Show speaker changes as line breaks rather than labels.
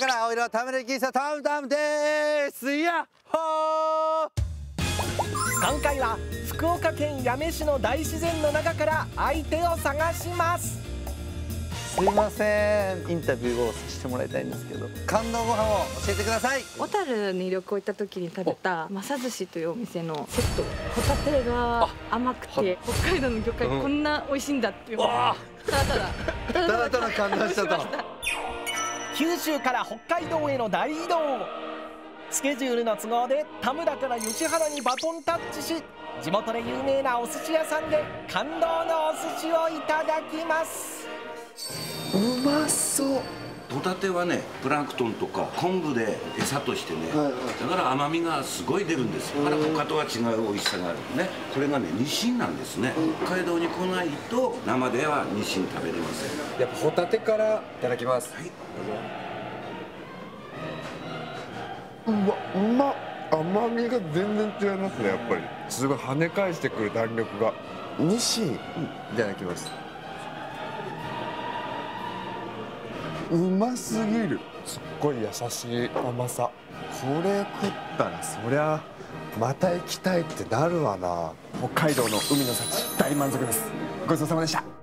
今から青色タムレキサタムタムです。やっほー。
今回は福岡県八女市の大自然の中から相手を探します。
すいません。インタビューをさせてもらいたいんですけど感動ご飯を教えてください。
小樽に旅行行った時に食べた正寿司というお店のセットホタテが甘くて北海道の魚介こんな美味しいんだっていう。ただただ。
ただただ感動したと
九州から北海道への大移動。スケジュールの都合で田村から吉原にバトンタッチし地元で有名なお寿司屋さんで感動のお寿司をいただきます。
うまそう。
ホタテはねプランクトンとか昆布で餌としてね、
はいはい。
だから甘みがすごい出るんですよ。だから他とは違う美味しさがあるのね。これがねニシンなんですね。北海道に来ないと生ではニシン食べれません。
やっぱホタテからいただきます。
はい。
うわうまっ。甘みが全然違いますねやっぱり。すごい跳ね返してくる弾力が。ニシンいただきますうますぎる。すっごい優しい甘さ。これ食ったらそりゃまた行きたいってなるわな。北海道の海の幸大満足です。ごちそうさまでした。